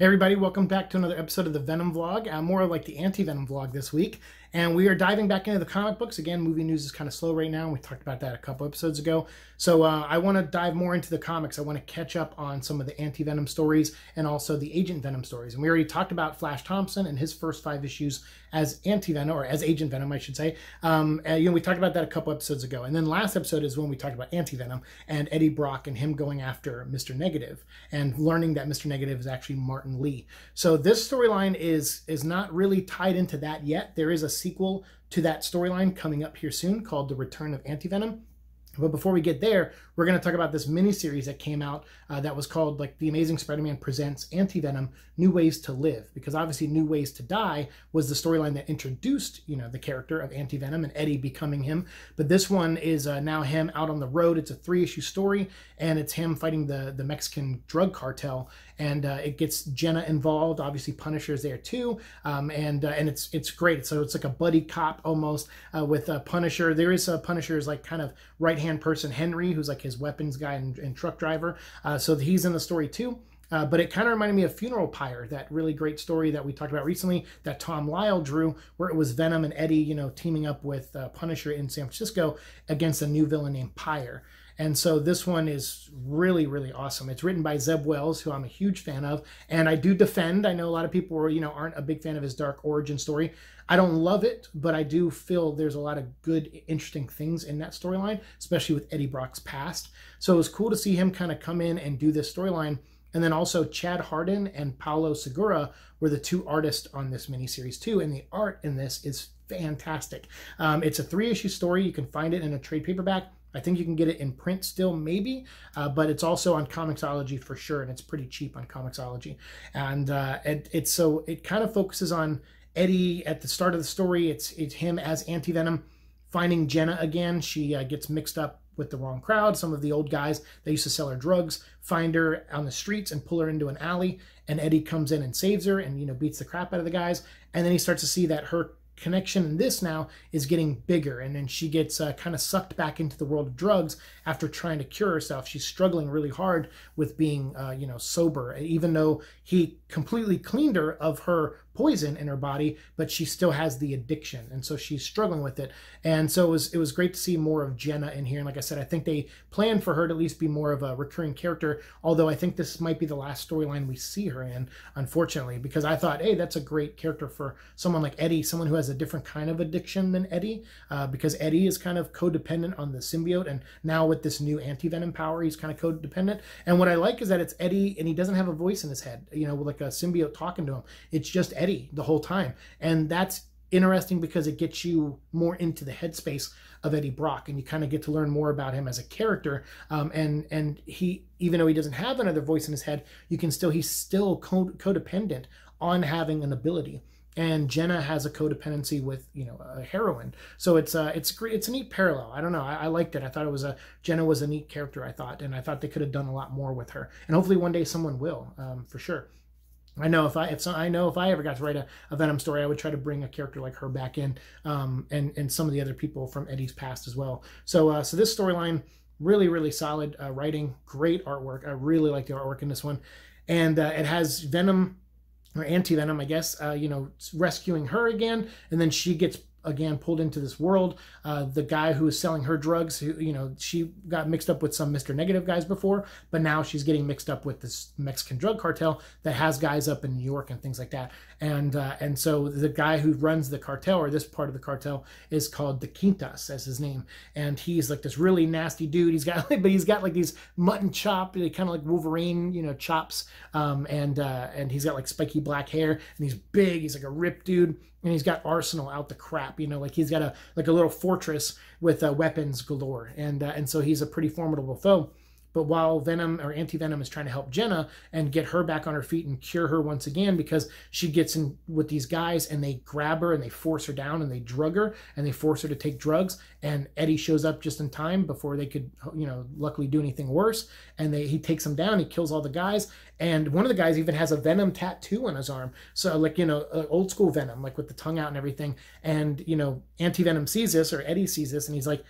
Everybody, welcome back to another episode of the Venom Vlog, more like the anti-Venom vlog this week. And we are diving back into the comic books. Again, movie news is kind of slow right now. We talked about that a couple episodes ago. So uh, I want to dive more into the comics. I want to catch up on some of the anti-Venom stories and also the Agent Venom stories. And we already talked about Flash Thompson and his first five issues as anti-Venom, or as Agent Venom, I should say. Um, and, you know, we talked about that a couple episodes ago. And then last episode is when we talked about anti-Venom and Eddie Brock and him going after Mr. Negative and learning that Mr. Negative is actually Martin Lee. So this storyline is is not really tied into that yet. There is a sequel to that storyline coming up here soon called The Return of Anti-Venom. But before we get there, we're going to talk about this mini series that came out uh, that was called like The Amazing Spider-Man Presents Anti-Venom: New Ways to Live, because obviously New Ways to Die was the storyline that introduced you know the character of Anti-Venom and Eddie becoming him. But this one is uh, now him out on the road. It's a three-issue story, and it's him fighting the the Mexican drug cartel, and uh, it gets Jenna involved. Obviously, Punisher's there too, um, and uh, and it's it's great. So it's like a buddy cop almost uh, with a Punisher. There is a Punisher's like kind of right hand person Henry, who's like his weapons guy and, and truck driver. Uh, so he's in the story too. Uh, but it kind of reminded me of Funeral Pyre, that really great story that we talked about recently that Tom Lyle drew, where it was Venom and Eddie, you know, teaming up with uh, Punisher in San Francisco against a new villain named Pyre. And so this one is really, really awesome. It's written by Zeb Wells, who I'm a huge fan of, and I do defend. I know a lot of people, are, you know, aren't a big fan of his dark origin story. I don't love it, but I do feel there's a lot of good, interesting things in that storyline, especially with Eddie Brock's past. So it was cool to see him kind of come in and do this storyline. And then also Chad Hardin and Paolo Segura were the two artists on this miniseries too. And the art in this is fantastic. Um, it's a three issue story. You can find it in a trade paperback. I think you can get it in print still, maybe, uh, but it's also on Comixology for sure, and it's pretty cheap on Comixology. And uh, it, it's so it kind of focuses on Eddie at the start of the story. It's it's him as Anti Venom finding Jenna again. She uh, gets mixed up with the wrong crowd. Some of the old guys that used to sell her drugs find her on the streets and pull her into an alley. And Eddie comes in and saves her, and you know beats the crap out of the guys. And then he starts to see that her connection in this now is getting bigger. And then she gets uh, kind of sucked back into the world of drugs after trying to cure herself. She's struggling really hard with being uh, you know sober even though he completely cleaned her of her poison in her body, but she still has the addiction, and so she's struggling with it. And so it was it was great to see more of Jenna in here. And like I said, I think they plan for her to at least be more of a recurring character. Although I think this might be the last storyline we see her in, unfortunately, because I thought, hey, that's a great character for someone like Eddie, someone who has a different kind of addiction than Eddie, uh, because Eddie is kind of codependent on the symbiote, and now with this new anti venom power, he's kind of codependent. And what I like is that it's Eddie, and he doesn't have a voice in his head, you know, like a symbiote talking to him. It's just Eddie the whole time. And that's interesting because it gets you more into the headspace of Eddie Brock, and you kind of get to learn more about him as a character. Um, and and he, even though he doesn't have another voice in his head, you can still he's still codependent on having an ability. And Jenna has a codependency with you know a heroin, so it's uh it's great. It's a neat parallel. I don't know. I, I liked it. I thought it was a Jenna was a neat character. I thought, and I thought they could have done a lot more with her. And hopefully one day someone will, um, for sure. I know if I if so, I know if I ever got to write a, a, Venom story, I would try to bring a character like her back in, um, and and some of the other people from Eddie's past as well. So uh, so this storyline really really solid uh, writing, great artwork. I really like the artwork in this one, and uh, it has Venom or anti Venom, I guess. Uh, you know, rescuing her again, and then she gets again pulled into this world. Uh, the guy who is selling her drugs, who you know, she got mixed up with some Mr. Negative guys before, but now she's getting mixed up with this Mexican drug cartel that has guys up in New York and things like that. And uh, and so the guy who runs the cartel or this part of the cartel is called the Quintas as his name, and he's like this really nasty dude. He's got but he's got like these mutton chop, kind of like Wolverine, you know, chops, um, and uh, and he's got like spiky black hair, and he's big. He's like a ripped dude and he's got arsenal out the crap you know like he's got a like a little fortress with uh, weapons galore. And uh, and so he's a pretty formidable foe but while Venom or Anti Venom is trying to help Jenna and get her back on her feet and cure her once again because she gets in with these guys and they grab her and they force her down and they drug her and they force her to take drugs. And Eddie shows up just in time before they could, you know, luckily do anything worse. And they, he takes them down, he kills all the guys. And one of the guys even has a Venom tattoo on his arm. So, like, you know, old school Venom, like with the tongue out and everything. And, you know, Anti Venom sees this or Eddie sees this and he's like,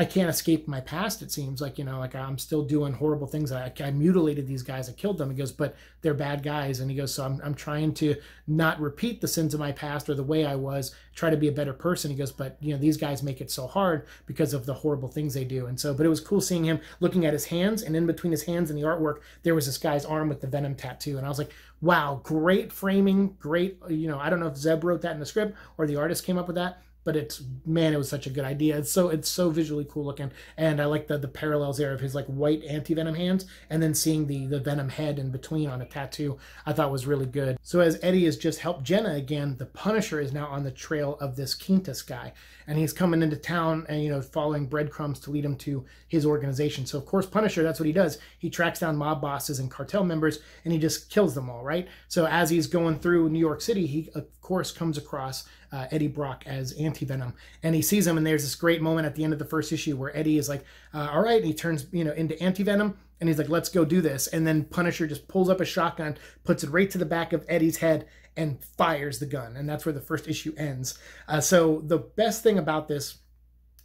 I can't escape my past. It seems like you know, like I'm still doing horrible things. I, I mutilated these guys. I killed them. He goes, but they're bad guys. And he goes, so I'm, I'm trying to not repeat the sins of my past or the way I was. Try to be a better person. He goes, but you know, these guys make it so hard because of the horrible things they do. And so, but it was cool seeing him looking at his hands, and in between his hands and the artwork, there was this guy's arm with the venom tattoo. And I was like, wow, great framing, great. You know, I don't know if Zeb wrote that in the script or the artist came up with that but it's man, it was such a good idea. It's so it's so visually cool looking, and I like the the parallels there of his like white anti venom hands, and then seeing the the venom head in between on a tattoo. I thought was really good. So as Eddie has just helped Jenna again, the Punisher is now on the trail of this Quintus guy, and he's coming into town and you know following breadcrumbs to lead him to his organization. So of course Punisher, that's what he does. He tracks down mob bosses and cartel members, and he just kills them all. Right. So as he's going through New York City, he of course comes across uh, Eddie Brock as Anti Venom, and he sees him, and there's this great moment at the end of the first issue where Eddie is like, uh, "All right," and he turns you know into Anti Venom, and he's like, "Let's go do this," and then Punisher just pulls up a shotgun, puts it right to the back of Eddie's head, and fires the gun, and that's where the first issue ends. Uh, so the best thing about this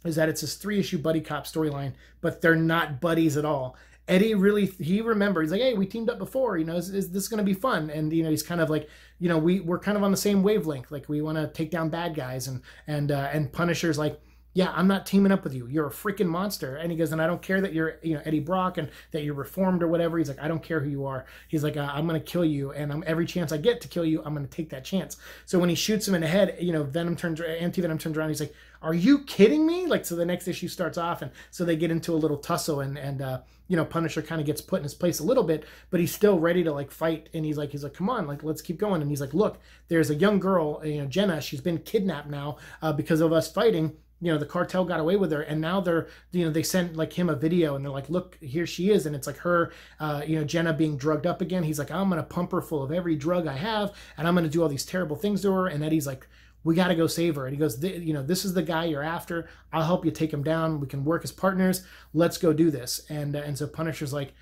is that it's this three issue buddy cop storyline, but they're not buddies at all. Eddie really he remembers He's like, hey, we teamed up before. You know, is, is this going to be fun? And you know, he's kind of like, you know, we we're kind of on the same wavelength. Like we want to take down bad guys, and and uh, and Punisher's like, yeah, I'm not teaming up with you. You're a freaking monster. And he goes, and I don't care that you're, you know, Eddie Brock and that you're reformed or whatever. He's like, I don't care who you are. He's like, uh, I'm going to kill you. And I'm, every chance I get to kill you, I'm going to take that chance. So when he shoots him in the head, you know, Venom turns, anti-Venom turns around. He's like, are you kidding me? Like, so the next issue starts off. And so they get into a little tussle and, and, uh, you know, Punisher kind of gets put in his place a little bit, but he's still ready to like fight. And he's like, he's like, come on, like, let's keep going. And he's like, look, there's a young girl, you know, Jenna, she's been kidnapped now uh, because of us fighting you know the cartel got away with her and now they're you know they sent like him a video and they're like look here she is and it's like her uh, you know jenna being drugged up again. He's like i'm gonna pump her full of every drug i have and i'm gonna do all these terrible things to her and eddie's like we got to go save her and he goes you know this is the guy you're after. I'll help you take him down. We can work as partners. Let's go do this. And uh, and so punisher's like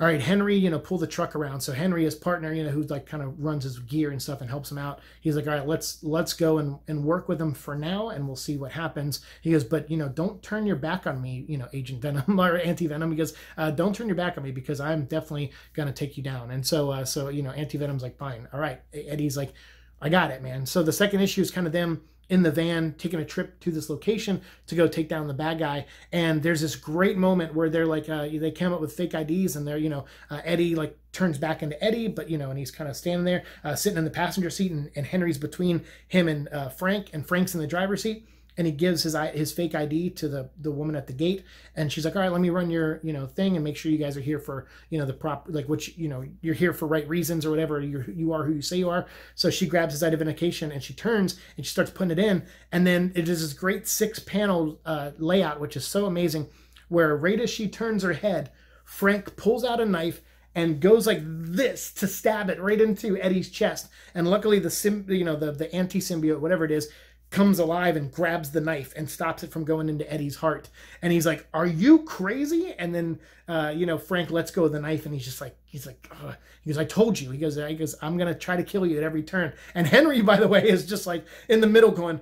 all right, Henry, you know, pull the truck around. So Henry, his partner, you know, who like kind of runs his gear and stuff and helps him out. He's like, all right, let's let's go and, and work with him for now, and we'll see what happens. He goes, but you know, don't turn your back on me, you know, Agent Venom or Anti Venom. He goes, uh, don't turn your back on me because I'm definitely gonna take you down. And so, uh, so you know, Anti Venom's like, fine, all right. Eddie's like, I got it, man. So the second issue is kind of them in the van taking a trip to this location to go take down the bad guy. And there's this great moment where they're like uh, they came up with fake ids and they're you know uh, eddie like turns back into eddie but you know and he's kind of standing there uh, sitting in the passenger seat and, and henry's between him and uh, frank and frank's in the driver's seat and he gives his his fake ID to the the woman at the gate, and she's like, "All right, let me run your you know thing and make sure you guys are here for you know the prop like which you know you're here for right reasons or whatever you you are who you say you are." So she grabs his identification and she turns and she starts putting it in, and then it is this great six panel uh, layout, which is so amazing, where right as she turns her head, Frank pulls out a knife and goes like this to stab it right into Eddie's chest. And luckily, the sim, you know, the the anti symbiote, whatever it is, comes alive and grabs the knife and stops it from going into Eddie's heart. And he's like, "Are you crazy?" And then, uh, you know, Frank lets go of the knife, and he's just like, he's like, Ugh. he goes, "I told you." He goes, "He goes, I'm gonna try to kill you at every turn." And Henry, by the way, is just like in the middle, going,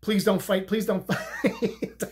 "Please don't fight! Please don't fight!"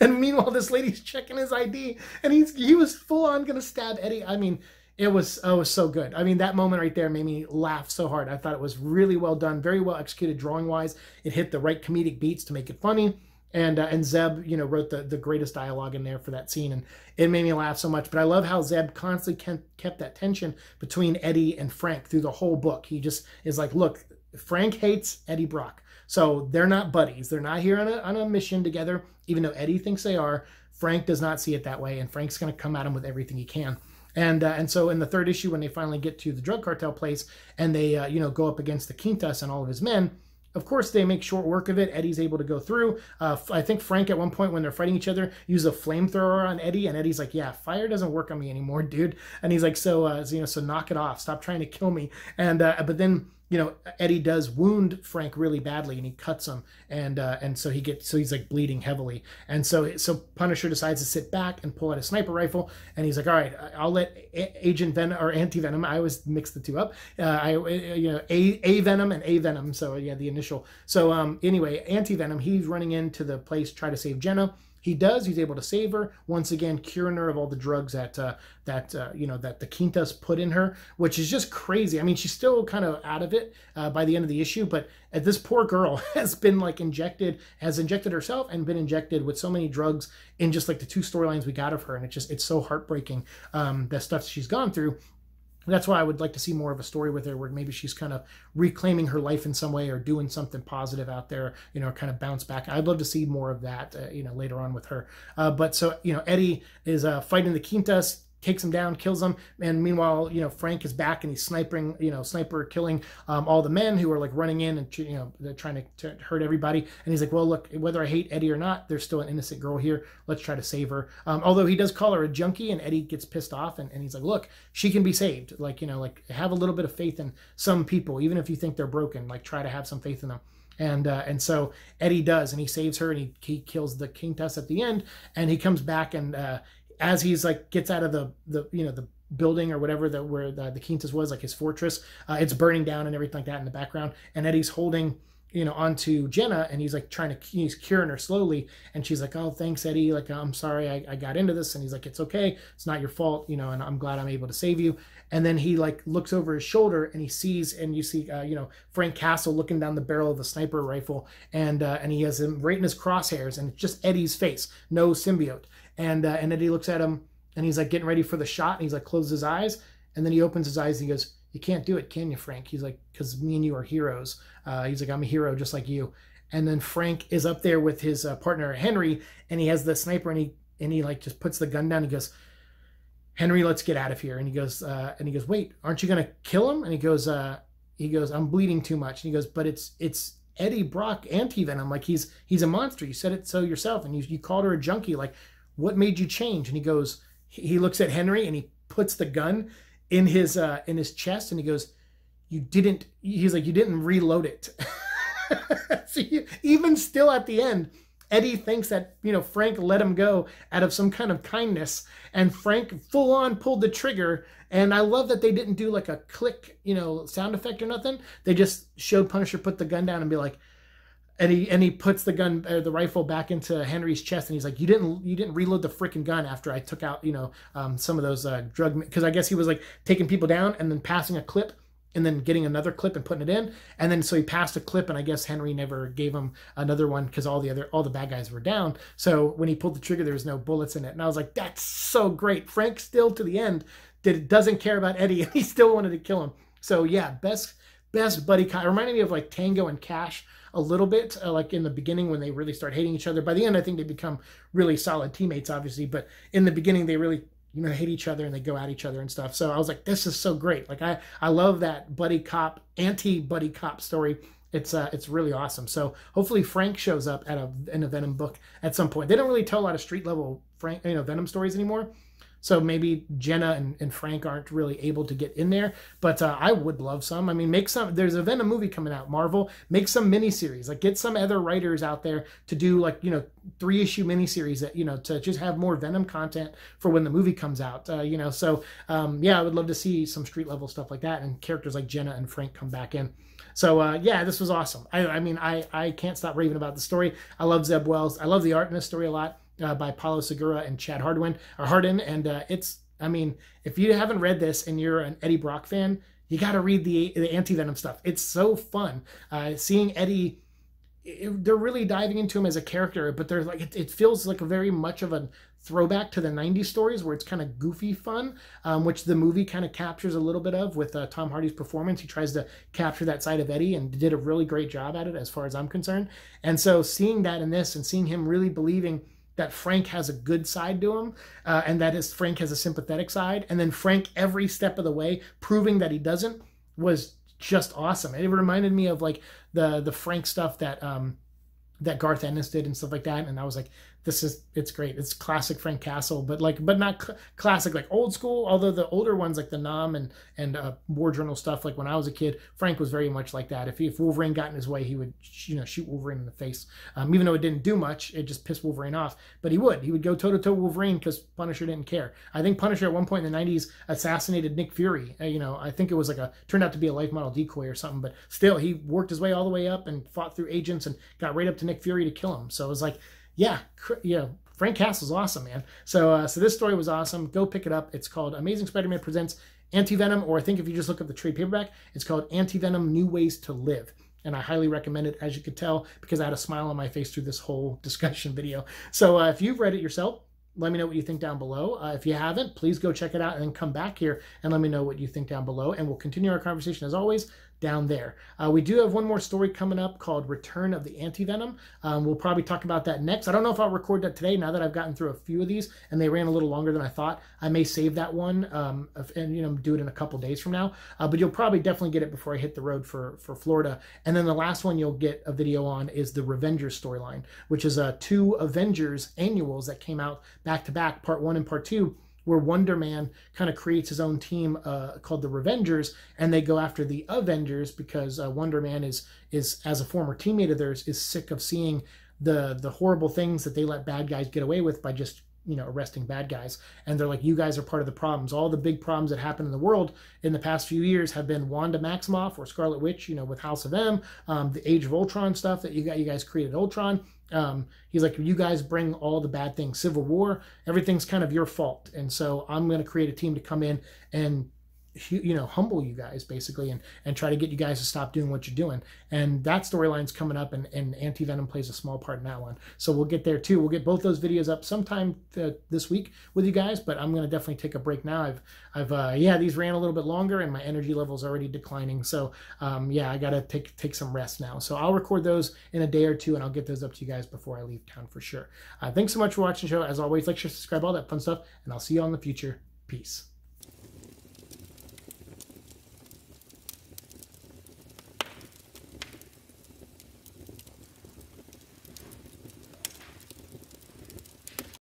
and meanwhile, this lady's checking his ID, and he's he was full on gonna stab Eddie. I mean it was oh, it was so good. I mean, that moment right there made me laugh so hard. I thought it was really well done, very well executed drawing wise. It hit the right comedic beats to make it funny. And uh, and Zeb, you know, wrote the, the greatest dialogue in there for that scene, and it made me laugh so much. But I love how Zeb constantly kept, kept that tension between Eddie and Frank through the whole book. He just is like, look, Frank hates Eddie Brock, so they're not buddies. They're not here on a on a mission together, even though Eddie thinks they are. Frank does not see it that way, and Frank's going to come at him with everything he can. And uh, and so in the third issue, when they finally get to the drug cartel place and they uh, you know go up against the Quintas and all of his men, of course they make short work of it. Eddie's able to go through. Uh, I think Frank at one point when they're fighting each other use a flamethrower on Eddie, and Eddie's like, "Yeah, fire doesn't work on me anymore, dude." And he's like, "So uh, you know, so knock it off. Stop trying to kill me." And uh, but then you know Eddie does wound Frank really badly and he cuts him and uh, and so he gets so he's like bleeding heavily. And so so Punisher decides to sit back and pull out a sniper rifle and he's like all right I'll let a- Agent Venom or Anti Venom I always mix the two up uh, I uh, you know a a Venom and a Venom. So yeah the initial so um anyway Anti Venom he's running into the place try to save Jenna he does. He's able to save her once again, curing her of all the drugs that uh, that uh, you know that the Quintas put in her, which is just crazy. I mean, she's still kind of out of it uh, by the end of the issue, but this poor girl has been like injected, has injected herself and been injected with so many drugs in just like the two storylines we got of her, and it's just it's so heartbreaking um, the stuff she's gone through that's why I would like to see more of a story with her where maybe she's kind of reclaiming her life in some way or doing something positive out there, you know, kind of bounce back. I'd love to see more of that, uh, you know, later on with her. Uh, but so, you know, Eddie is uh, fighting the Quintas takes him down, kills him, and meanwhile, you know, Frank is back and he's sniping, you know, sniper killing um, all the men who are like running in and you know they're trying to, to, hurt everybody. And he's like, well, look, whether I hate Eddie or not, there's still an innocent girl here. Let's try to save her. Um, although he does call her a junkie, and Eddie gets pissed off, and, and he's like, look, she can be saved. Like you know, like have a little bit of faith in some people, even if you think they're broken. Like try to have some faith in them and uh, and so Eddie does, and he saves her, and he, he kills the Quintas at the end, and he comes back, and uh, as he's like gets out of the the you know the building or whatever that where the, the Quintas was like his fortress, uh, it's burning down and everything like that in the background, and Eddie's holding you know onto Jenna and he's like trying to he's curing her slowly. And she's like oh thanks Eddie. Like I'm sorry I, I got into this. And he's like it's okay. It's not your fault you know and I'm glad I'm able to save you. And then he like looks over his shoulder and he sees and you see uh, you know Frank Castle looking down the barrel of the sniper rifle. And uh, and he has him right in his crosshairs and it's just Eddie's face no symbiote and uh, and Eddie looks at him and he's like getting ready for the shot and he's like closes his eyes. And then he opens his eyes and he goes you can't do it can you Frank? He's like because me and you are heroes. Uh, he's like I'm a hero just like you. And then Frank is up there with his uh, partner Henry and he has the sniper and he and he like just puts the gun down. And he goes Henry let's get out of here. And he goes uh, and he goes wait aren't you gonna kill him? And he goes uh, he goes I'm bleeding too much. And he goes but it's it's Eddie Brock anti venom like he's he's a monster. You said it so yourself and you, you called her a junkie. Like what made you change? And he goes, he looks at Henry and he puts the gun in his uh, in his chest and he goes, you didn't. He's like, you didn't reload it. even still at the end, Eddie thinks that you know Frank let him go out of some kind of kindness, and Frank full on pulled the trigger. And I love that they didn't do like a click, you know, sound effect or nothing. They just showed Punisher put the gun down and be like, and he and he puts the gun or the rifle back into Henry's chest and he's like you didn't you didn't reload the freaking gun after I took out you know um, some of those uh, drug because I guess he was like taking people down and then passing a clip and then getting another clip and putting it in. And then so he passed a clip and I guess Henry never gave him another one because all the other all the bad guys were down. So when he pulled the trigger there was no bullets in it. And I was like that's so great. Frank still to the end did doesn't care about Eddie and he still wanted to kill him. So yeah best best buddy reminded me of like Tango and Cash a little bit, uh, like in the beginning when they really start hating each other. By the end, I think they become really solid teammates, obviously. But in the beginning, they really you know hate each other and they go at each other and stuff. So I was like, this is so great. Like I I love that buddy cop anti buddy cop story. It's uh, it's really awesome. So hopefully Frank shows up at a in a Venom book at some point. They don't really tell a lot of street level Frank you know Venom stories anymore. So maybe Jenna and, and Frank aren't really able to get in there, but uh, I would love some. I mean, make some. There's a Venom movie coming out. Marvel, make some miniseries. Like get some other writers out there to do like you know three issue miniseries that you know to just have more Venom content for when the movie comes out. Uh, you know, so um, yeah, I would love to see some street level stuff like that and characters like Jenna and Frank come back in. So uh, yeah, this was awesome. I, I mean, I I can't stop raving about the story. I love Zeb Wells. I love the art in this story a lot uh, by Paulo Segura and Chad Hardwin or Hardin, and uh, it's I mean, if you haven't read this and you're an Eddie Brock fan, you got to read the the anti venom stuff. It's so fun uh, seeing Eddie. It, they're really diving into him as a character, but they're like it, it, feels like very much of a throwback to the '90s stories where it's kind of goofy fun, um, which the movie kind of captures a little bit of with uh, Tom Hardy's performance. He tries to capture that side of Eddie and did a really great job at it, as far as I'm concerned. And so seeing that in this and seeing him really believing that Frank has a good side to him, uh, and that is Frank has a sympathetic side, and then Frank every step of the way proving that he doesn't was just awesome. It reminded me of like the the Frank stuff that um that Garth Ennis did and stuff like that, and I was like, this is it's great. It's classic Frank Castle, but like but not cl- classic like old school. Although the older ones like the Nam and and uh, War Journal stuff, like when I was a kid, Frank was very much like that. If he, if Wolverine got in his way, he would you know shoot Wolverine in the face. Um, even though it didn't do much, it just pissed Wolverine off. But he would he would go toe to toe Wolverine because Punisher didn't care. I think Punisher at one point in the '90s assassinated Nick Fury. Uh, you know I think it was like a turned out to be a life model decoy or something, but still he worked his way all the way up and fought through agents and got right up to Nick Fury to kill him. So it was like yeah, you know, Frank Castle's awesome, man. So uh, so this story was awesome. Go pick it up. It's called Amazing Spider-Man Presents Anti-Venom, or I think if you just look up the trade paperback, it's called Anti-Venom New Ways to Live and I highly recommend it, as you could tell, because I had a smile on my face through this whole discussion video. So uh, if you've read it yourself, let me know what you think down below. Uh, if you haven't, please go check it out and then come back here and let me know what you think down below. And we'll continue our conversation as always down there. Uh, we do have one more story coming up called Return of the Anti-Venom. Um, we'll probably talk about that next. I don't know if I'll record that today now that I've gotten through a few of these and they ran a little longer than I thought. I may save that one um, and you know do it in a couple days from now. Uh, but you'll probably definitely get it before I hit the road for, for Florida. And then the last one you'll get a video on is the Revengers storyline, which is uh, two Avengers annuals that came out back to back, part one and part two where Wonder Man kind of creates his own team uh, called the Revengers, and they go after the Avengers because uh, Wonder Man is is as a former teammate of theirs is sick of seeing the the horrible things that they let bad guys get away with by just you know arresting bad guys. And they're like you guys are part of the problems. All the big problems that happen in the world in the past few years have been wanda maximoff or scarlet witch you know with house of m um, the age of ultron stuff that you got you guys created ultron um, he's like you guys bring all the bad things. Civil war everything's kind of your fault. And so i'm going to create a team to come in and you know humble you guys basically and and try to get you guys to stop doing what you're doing. And that storyline's coming up and, and anti-venom plays a small part in that one. So we'll get there too. We'll get both those videos up sometime th- this week with you guys but i'm going to definitely take a break now. I've i've uh, yeah these ran a little bit longer and my energy level's already declining. So um, yeah i gotta take take some rest now. So i'll record those in a day or two and i'll get those up to you guys before i leave town for sure. Uh, thanks so much for watching the show. As always like share subscribe all that fun stuff and i'll see you on the future. Peace